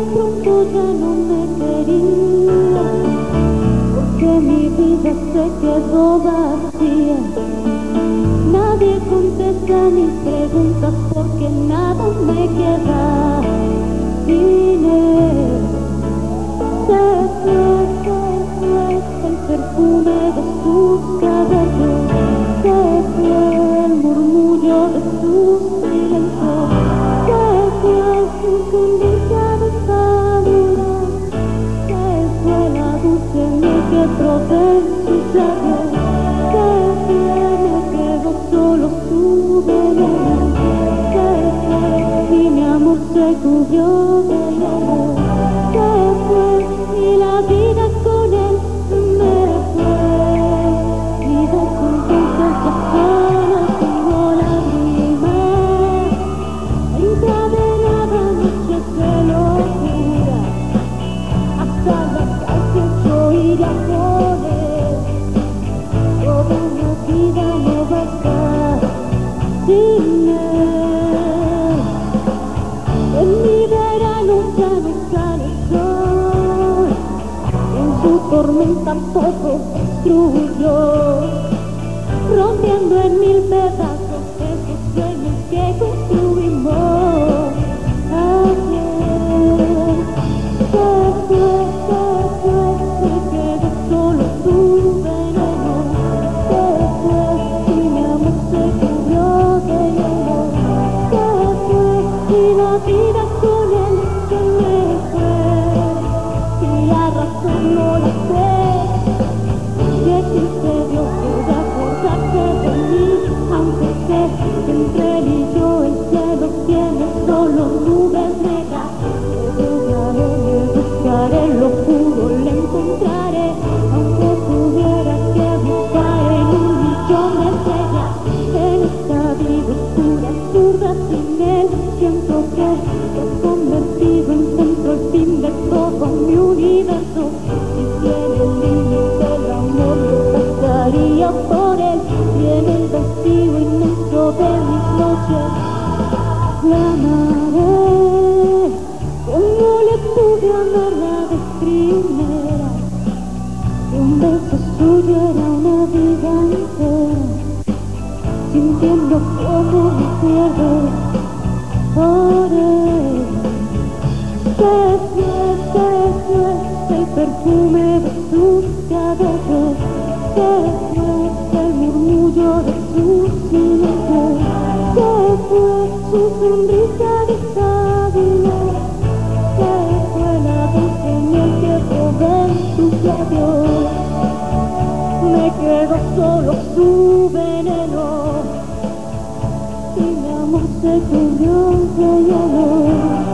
pronto ya no me quería, porque mi vida se quedó vacía. Nadie contesta mis preguntas porque nada me queda. Dinero, se fue, se fue el perfume de sus que probé en sus labios, se fue, me quedó solo su veneno, se fue y mi amor se cubrió de tormenta todo destruyó, rompiendo en mil pedazos esos sueños que por él. Tiene el vacío de mis noches. La amaré, como le pude amarla de primera. Un beso suyo era una vida sintiendo como me pierdo por él. Se fue, se fue el perfume de sus solo su veneno. Y mi amor se cubrió de hielo